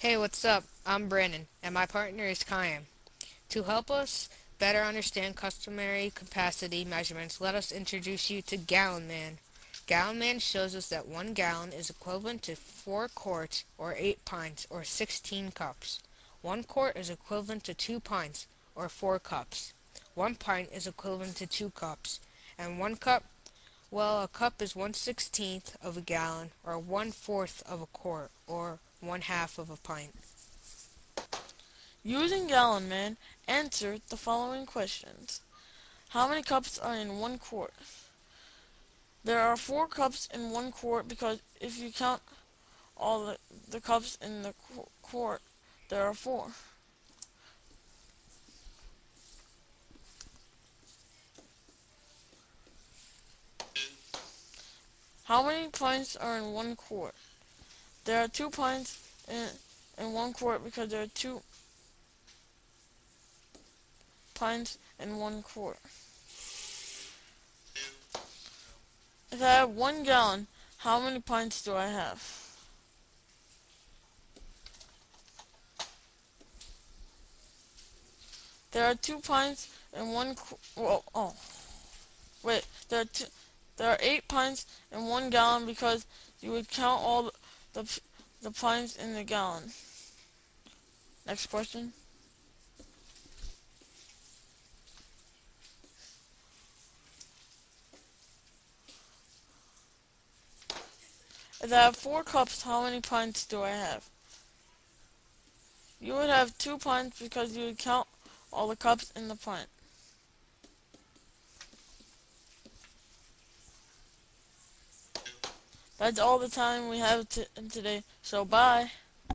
Hey, what's up? I'm Brandon, and my partner is Kayam. To help us better understand customary capacity measurements, let us introduce you to Gallon Man. Gallon Man shows us that one gallon is equivalent to 4 quarts, or 8 pints, or 16 cups. One quart is equivalent to 2 pints, or 4 cups. One pint is equivalent to 2 cups. And one cup, well, a cup is one sixteenth of a gallon, or one fourth of a quart, or 1 half of a pint. Using Gallon Man, answer the following questions. How many cups are in one quart? There are four cups in one quart because if you count all the, the cups in the qu quart, there are four. How many pints are in one quart? There are two pints in, in one quart because there are two pints in one quart. If I have one gallon, how many pints do I have? There are two pints in one. Well, oh, wait. There are two. There are eight pints in one gallon because you would count all the the, pints in the gallon. Next question. If I have four cups, how many pints do I have? You would have two pints because you would count all the cups in the pint. That's all the time we have today, so bye.